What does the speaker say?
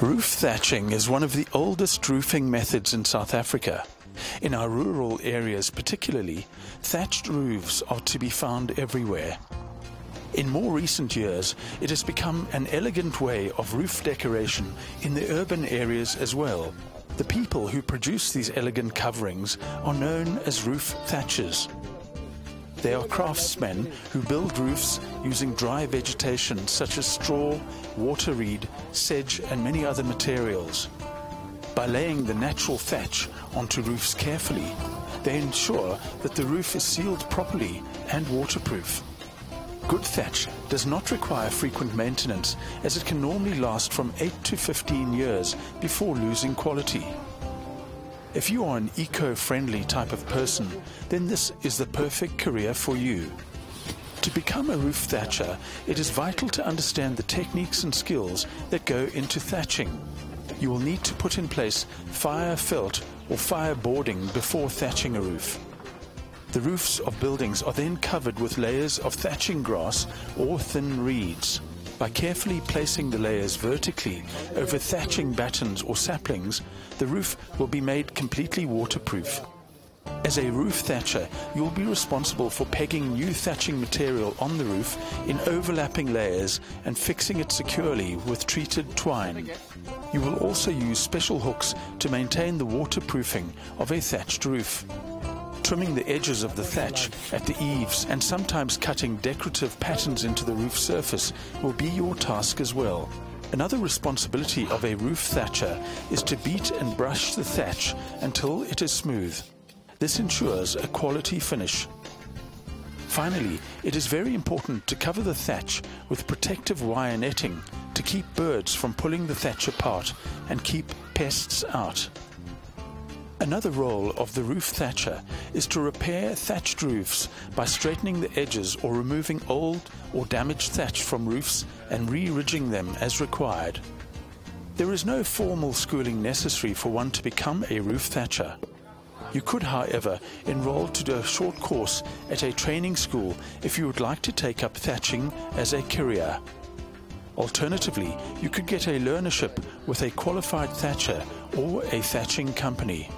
Roof thatching is one of the oldest roofing methods in South Africa. In our rural areas particularly, thatched roofs are to be found everywhere. In more recent years, it has become an elegant way of roof decoration in the urban areas as well. The people who produce these elegant coverings are known as roof thatchers. They are craftsmen who build roofs using dry vegetation such as straw, water reed, sedge and many other materials. By laying the natural thatch onto roofs carefully, they ensure that the roof is sealed properly and waterproof. Good thatch does not require frequent maintenance as it can normally last from 8 to 15 years before losing quality. If you are an eco-friendly type of person, then this is the perfect career for you. To become a roof thatcher, it is vital to understand the techniques and skills that go into thatching. You will need to put in place fire felt or fire boarding before thatching a roof. The roofs of buildings are then covered with layers of thatching grass or thin reeds. By carefully placing the layers vertically over thatching battens or saplings, the roof will be made completely waterproof. As a roof thatcher, you will be responsible for pegging new thatching material on the roof in overlapping layers and fixing it securely with treated twine. You will also use special hooks to maintain the waterproofing of a thatched roof trimming the edges of the thatch at the eaves and sometimes cutting decorative patterns into the roof surface will be your task as well. Another responsibility of a roof thatcher is to beat and brush the thatch until it is smooth. This ensures a quality finish. Finally, it is very important to cover the thatch with protective wire netting to keep birds from pulling the thatch apart and keep pests out. Another role of the roof thatcher is to repair thatched roofs by straightening the edges or removing old or damaged thatch from roofs and re-ridging them as required. There is no formal schooling necessary for one to become a roof thatcher. You could, however, enroll to do a short course at a training school if you would like to take up thatching as a career. Alternatively, you could get a learnership with a qualified thatcher or a thatching company.